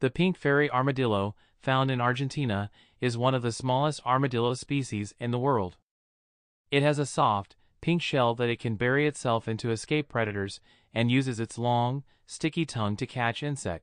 The pink fairy armadillo, found in Argentina, is one of the smallest armadillo species in the world. It has a soft, pink shell that it can bury itself into to escape predators and uses its long, sticky tongue to catch insects.